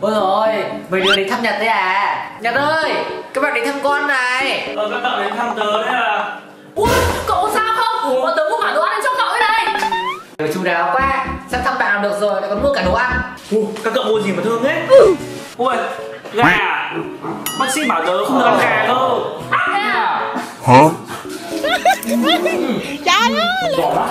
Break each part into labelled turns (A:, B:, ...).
A: ôi rồi mấy đứa đến thăm nhật đấy à? Nhật ơi các bạn đến thăm con này.
B: Ờ các cậu đến thăm tớ đấy à.
C: Ui, cậu sao không? Bọn tớ mua cả đồ ăn cho cậu đây. Này
A: Rồi chú đáo quá. Sắp thăm bạn được rồi lại còn mua cả đồ ăn.
B: Ui, các cậu mua gì mà thương thế? Ui, gà. À? Bác sĩ bảo tớ không được ăn gà cơ
C: Thế à?
D: Hả?
E: Trời ơi
B: Giỏi lắm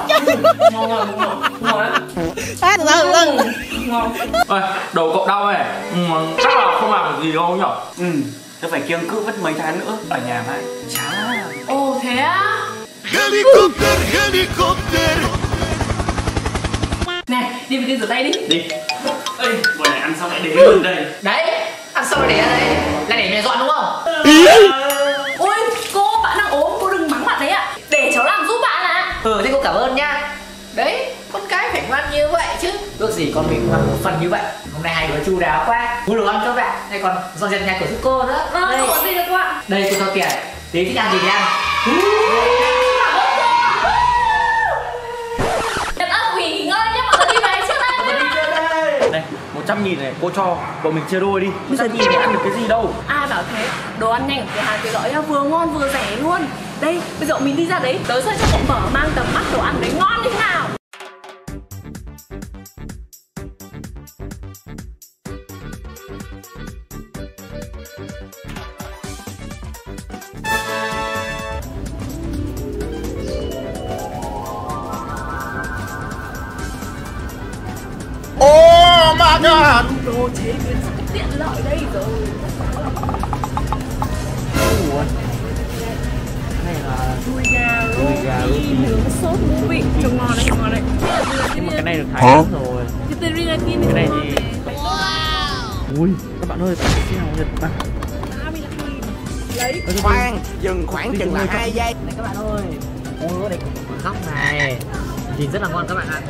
B: Ngon ngon ngon ngon đấy Ngon. Ôi, đầu cậu đau này ừ, Chắc là không làm được gì đâu nhở? Ừ, tớ phải kiêng cữ mất mấy tháng nữa. Ở nhà mãi. Chán
C: Ồ thế á?
D: Helicopter, helicopter.
C: Này, đi về kia rửa tay đi.
B: Đi. Ê, vừa này ăn xong lại để luôn đây
A: Đấy Ăn xong rồi để ở đây. Là để mẹ dọn đúng không Ước gì con mình ngoan một phần như vậy. Hôm nay hai đứa chu đáo quá. Mua đồ ăn cho bạn. Này còn dọn dẹp nhà cửa giúp cô nữa.
C: Ờ,
A: Đây.
C: có gì được cô ạ
A: Đây cô cho tiền Tí thích ăn gì thì ăn.
C: Đây
B: 100 nghìn này cô cho Bọn mình chia đôi đi. Bây giờ nhìn thì ăn được cái gì đâu.
C: Ai bảo thế, đồ ăn nhanh ở cửa hàng lợi á, vừa ngon vừa rẻ luôn. Đây, bây giờ mình đi ra đấy, tớ sẽ cho cậu mở mang tầm mắt đồ ăn tiện lợi đây rồi. Đùi gà roti nướng sốt ngũ vị. Trông ngon đấy, ngon đấy. Nhưng mà
B: Cái này được thái lắm rồi.
C: Cái teriyaki này
B: Cái này thì-
C: này.
B: Ui, các bạn ơi, cái nào Nhật Bản
C: 35 nghìn Lấy.
E: Khoan dừng khoảng chừng là hai giây.
A: Này các bạn ơi Ôi còn khóc này. Nhìn rất là ngon các bạn ạ.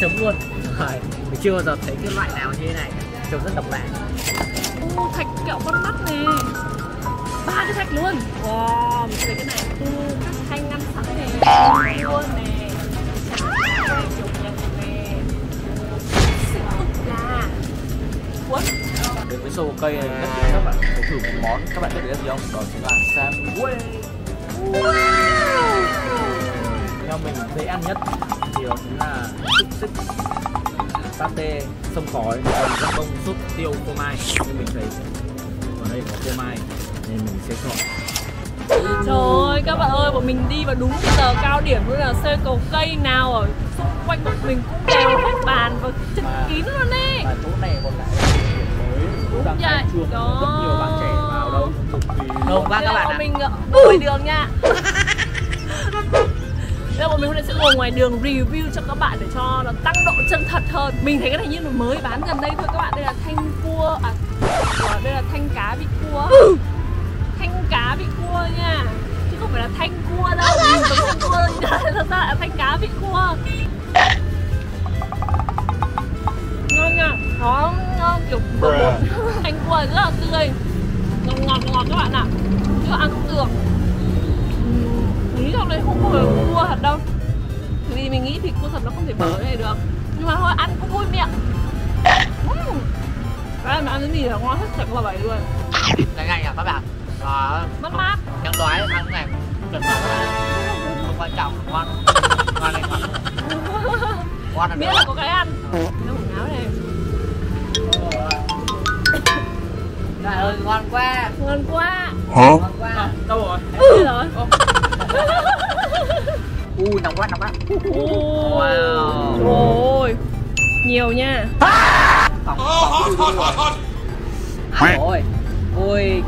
A: Chấm luôn. Rồi, Mình chưa bao giờ thấy cái loại nào như thế này Trông rất độc lạ.
C: Ô, thạch kẹo con mắt nè. Ba cái thạch luôn. Wow mình thấy cái này ừ, các thanh ngăn sẵn này luôn nè. Chả, kiểu nhật nè. Xịn cực là Ủa?
B: Đến với show cây này nhất định các bạn phải thử một món. Các bạn biết là gì không? Đó chính là sandwich. Theo mình dễ ăn nhất thì đó chính là xúc xích Pate, sông khói, còn giáp bông, súp, tiêu, phô mai. Nhưng mình thấy ở đây có phô mai nên mình sẽ chọn.
C: Trời ơi các bạn ơi bọn mình đi vào đúng cái giờ cao điểm luôn là xe cầu cây nào ở xung quanh bọn mình cũng đều hết bàn và chật kín luôn đi
B: Và chỗ này còn lại là điểm mới. Chỗ đang khai
C: Dạ, đó.
B: rất nhiều bạn trẻ vào đâu. Cực kỳ
A: Đông quá các bạn
C: bọn
A: ạ.
C: mình ờ, ngoài đường nha Là bọn mình hôm nay sẽ ngồi ngoài đường review cho các bạn để cho nó tăng độ chân thật hơn. Mình thấy cái này như là mới bán gần đây thôi các bạn. Đây là thanh cua, à đây là thanh cá vị cua. Thanh cá vị cua nha. Chứ không phải là thanh cua đâu Nhìn giống thanh cua nhưng thật ra là thanh cá vị cua. Ngon nha, nó ngon kiểu bột bột Thanh cua rất là tươi. Ngọt ngọt ngọt các bạn ạ. Chứ ăn cũng được Nghĩ trong đây không có phải cua thật đâu Vì mình nghĩ thì cua thật nó không thể bở cái này được. Nhưng mà thôi ăn cũng vui miệng. Uhm. Cái này mà ăn cái gì là ngon hết sạch qua bảy luôn.
A: Cái này à các bạn? Đó
C: Mát mát.
A: Chẳng đói ăn cái này Chuẩn bảo các bạn Không quan trọng Ngon. Ngon này ngon Ngon là
C: Miễn là có cái ăn. Nó quần áo này.
A: Trời ơi ngon quá.
C: Ngon quá.
D: Hả?
A: Ngon quá.
B: Đâu rồi?
C: Đây rồi
A: Ui nóng quá nóng quá. Wow.
C: Ôi Nhiều nha.
A: Bỏng bỏng À ôi Ôi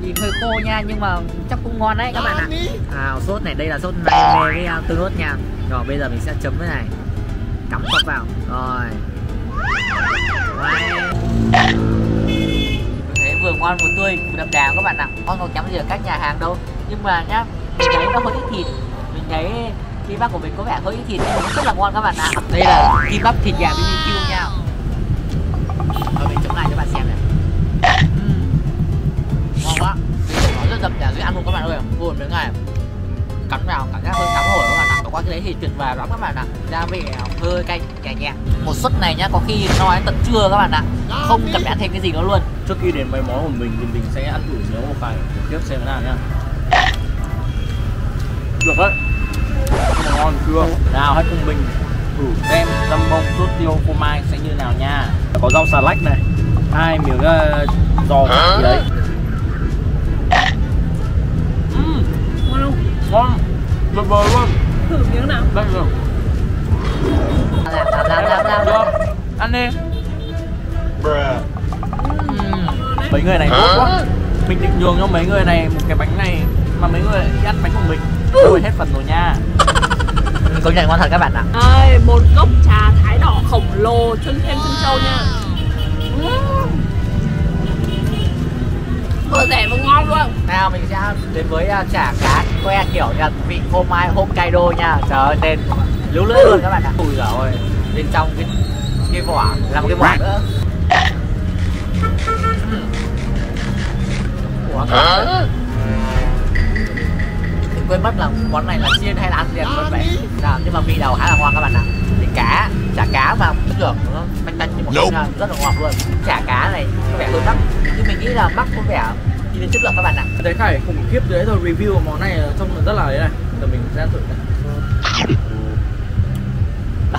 A: Nhìn hơi khô nha nhưng mà chắc cũng ngon đấy các bạn ạ. À, Sốt này đây là sốt này với uh, tương ớt nha. Rồi bây giờ mình sẽ chấm cái này. Cắm sốt vào. Rồi. Wow. Vừa ngon vừa tươi vừa đậm đà các bạn ạ. Ngon không kém gì ở các nhà hàng đâu. Nhưng mà nhá mình thấy nó hơi ít thịt. Mình thấy kimbap của mình có vẻ hơi ít thịt nhưng mà nó rất là ngon các bạn ạ. Đây là kimbap thịt gà BBQ nha. Rồi mình chống lại cho bạn xem này. Ừ. Ngon quá. Nó rất đậm đà dễ ăn luôn các bạn ơi. Buồn miếng này Cắn vào, cảm giác hơi cắn hổi các bạn ạ. Có qua cái đấy thì tuyệt vời lắm các bạn ạ. Gia vị hơi cay, nhẹ nhẹ. Một suất này nhá, có khi nói tận trưa các bạn ạ. Không cần phải thêm cái gì nữa luôn.
B: Trước khi đến mấy món của mình thì mình sẽ ăn thử nhớ một vài tiếp xem thế nào nhá được đấy. Ngon chưa? Nào hãy cùng mình thử xem dăm bông sốt tiêu phô mai sẽ như nào nha. Có rau xà lách này hai miếng uh, giò gì đấy. Ừm,
C: ngon
B: ngon. Tuyệt vời luôn.
C: Thử miếng nào?
B: Đây rồi.
A: Làm làm làm làm làm
B: Được. ăn đi.
D: Bruh.
A: Ừm.
B: mấy người này tốt quá. Mình định nhường cho mấy người này một cái bánh này mà mấy người đi ăn bánh của mình rồi hết phần rồi nha.
A: Công nhận ngon thật các bạn ạ.
C: Đây, một cốc trà thái đỏ khổng lồ chân thêm chân trâu nha. Vừa rẻ và ngon luôn.
A: Nào mình sẽ đến với chả cá que kiểu nhật vị phô mai Hokkaido nha. Trời ơi tên lú lưỡi luôn các bạn ạ. Ui giời ơi bên trong cái cái vỏ là một cái vỏ nữa. Ủa, quên mất là món này là chiên hay là ăn liền luôn vậy. Nào, nhưng mà vị đầu khá là ngon các bạn ạ. Thì cá chả cá mà chất lượng nó bánh tanh như một
D: Nope.
A: nope. rất là ngọt luôn. Chả cá này có vẻ hơi mắc. Nhưng mình nghĩ là mắc có vẻ đi đến chất lượng các bạn ạ.
B: Thấy khải khủng khiếp đấy thôi review món này trông rất là đấy này. Giờ mình sẽ thử này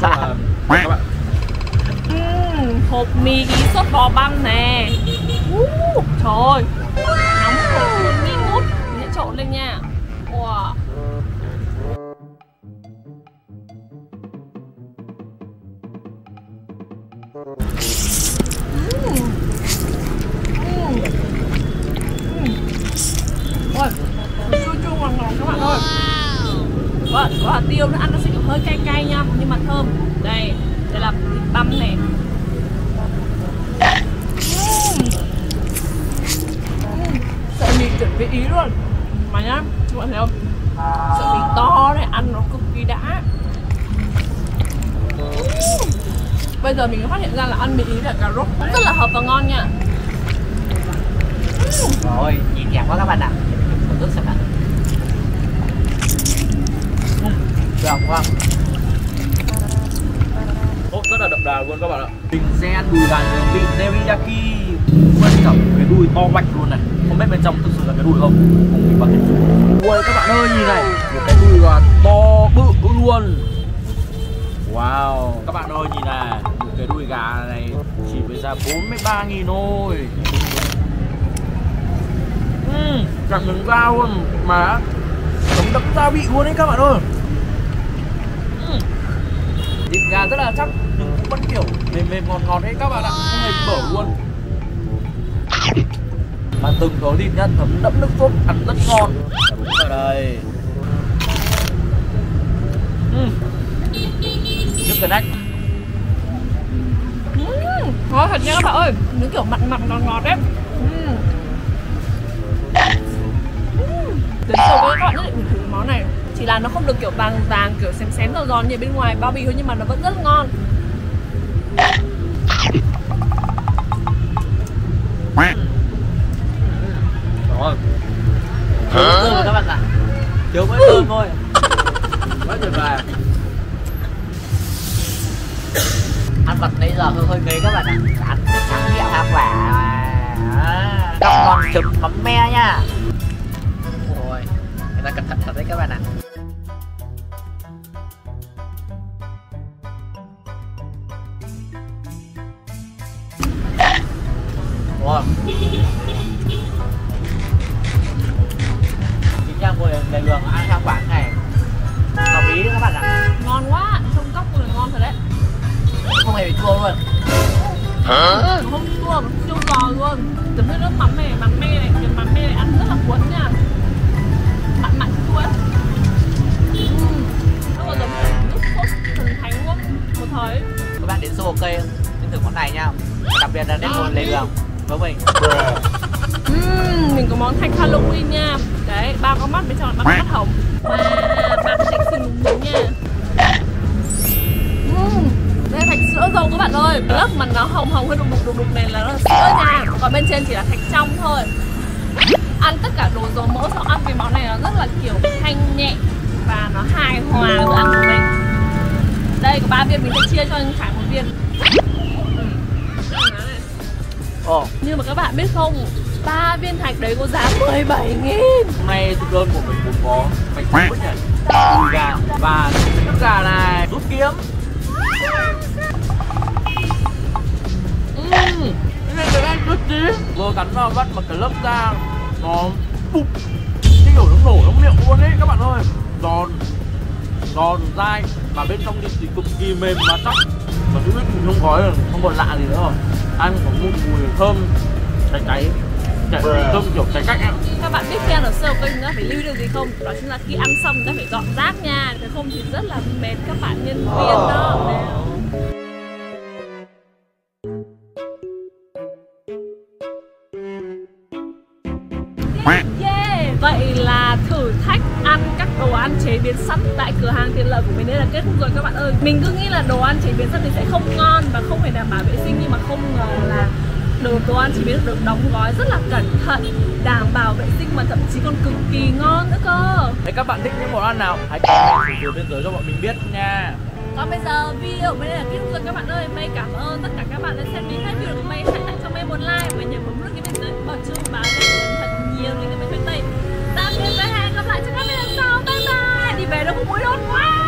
B: là- các bạn.
C: Uhm, hộp mì ý sốt bò băm nè. Uh, Trời ơi. Nóng hổi nghi ngút Mình sẽ trộn lên nha ăn nó cực kỳ đã. Bây giờ mình phát hiện ra là ăn mì ý là cà rốt cũng rất là hợp và ngon nha.
A: Rồi, nhìn đẹp quá các bạn ạ. À. thức sạch ạ được không?
B: Rất là đậm đà luôn các bạn ạ. Bình gen đùi gà nướng vị teriyaki. Quan trọng cái đùi to bạch luôn này. Không biết bên trong thực sự là cái đùi không? Cùng mình vào hình Ui các bạn ơi nhìn này. Một cái đùi gà to bự luôn. Wow. Các bạn ơi nhìn này. Một cái đùi gà này chỉ với giá 43 nghìn thôi. Uhm, Cảm miếng da luôn. Mà Thấm đậm gia vị luôn đấy các bạn ơi. Thịt gà rất là chắc vẫn kiểu mềm mềm ngọt ngọt đấy các bạn ạ. Không hề bở luôn. Mà từng có thịt nhá thấm đẫm nước sốt ăn rất ngon. Đúng ở đây. Uhm. nước cờ nách
C: Uhm, ngon thật nha các bạn ơi. Những kiểu mặn mặn ngọt ngọt đấy. Uhm. Uhm. Đến sâu với các bạn nhất định phải thử món này. Chỉ là nó không được kiểu vàng vàng kiểu xém xém giòn giòn như bên ngoài bao bì thôi nhưng mà nó vẫn rất ngon.
B: Rồi
A: thiếu mỗi các bạn ạ thiếu mỗi cơm thôi
B: Quá tuyệt vời
A: ăn vật nãy giờ hơi hơi ngấy các bạn ạ ăn trắng miệng hoa quả à, đọc ngon chấm mắm me nha ôi người ta cẩn thận thật đấy các bạn ạ Wow. Chính ra ngồi lề đường ăn hoa quả này. Hợp lý đấy các bạn ạ?
C: Ngon quá, trông cốc là ngon thật đấy.
A: Không hề bị chua luôn.
C: Nó không chua, mà siêu giòn luôn. Giống như nước mắm này, mắm me này, cái mắm me này ăn rất là cuốn nha. Mặn mặn chua ấy Uhm. Nó còn giống như nước sốt thần thánh luôn Một thời
A: các bạn đến show ok nên thử món này nha. Đặc biệt là đến ngồi lề đường với mình
C: Uhm, mình có món thạch Halloween nha. Đấy, ba con mắt bên trong là ba con mắt hồng. Và ba cái thạch sừng đúng nha? Uhm, đây là thạch sữa dâu các bạn ơi. Cái lớp mà nó hồng hồng hơi đục đục đục đục này là nó là sữa nha. Còn bên trên chỉ là thạch trong thôi. Ăn tất cả đồ dầu mỡ sau ăn cái món này nó rất là kiểu thanh nhẹ và nó hài hòa bữa ăn của mình. Đây có ba viên mình sẽ chia cho anh Khải một viên.
B: Ồ,
C: nhưng mà các bạn biết không ba viên thạch đấy có giá 17 nghìn
B: hôm nay đơn của mình cũng có bánh tráng bất nhật, đùi gà và nước gà này rút kiếm. Ừm, cái này cái rất chí. Vừa cắn vào bắt mà cái lớp da nó bụp, như kiểu nó nổ trong miệng luôn ấy các bạn ơi. Giòn, giòn dai mà bên trong thì, thì cực kỳ mềm và chắc. Và cái huyết mùi hương khói là không còn lạ gì nữa rồi. Ăn có một mùi thơm cháy cháy, cháy thơm kiểu cháy cách ấy.
C: các bạn biết khi ăn ở sơ kênh nó phải lưu điều gì không? Đó chính là khi ăn xong ta phải dọn rác nha. Nếu không thì rất là mệt các bạn nhân viên đó. Yeah, vậy là đồ ăn chế biến sẵn tại cửa hàng tiện lợi của mình đây là kết thúc rồi các bạn ơi. Mình cứ nghĩ là đồ ăn chế biến sẵn thì sẽ không ngon và không phải đảm bảo vệ sinh nhưng mà không ngờ là đồ đồ ăn chế biến được đóng gói rất là cẩn thận đảm bảo vệ sinh mà thậm chí còn cực kỳ ngon nữa cơ.
B: Nếu các bạn thích những món ăn nào? Hãy comment phía bên dưới cho bọn mình biết nha.
C: Còn bây giờ video của bên đây là kết thúc rồi các bạn ơi. May cảm ơn tất cả các bạn đã xem đến hết video của May. Hãy tặng cho May một like và nhớ bấm nút cái bên dưới bảo chuông báo về nó cũng muối đốt quá.